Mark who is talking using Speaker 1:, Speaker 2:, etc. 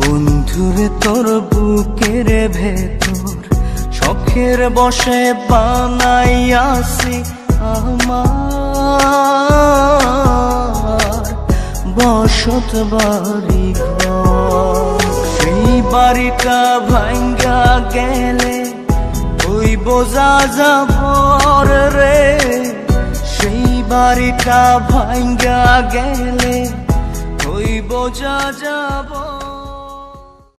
Speaker 1: বন্ধুরে তোর বুকের ভেতর, শখের বসে বানাইয়াছি আমার। বসত বাড়ি ঘর, সেই বাড়িটা ভাঙ্গা গেলে ওই বোঝা যাবর রে। সেই বাড়িটা ভাঙ্গা গেলে ওই বোঝা যাব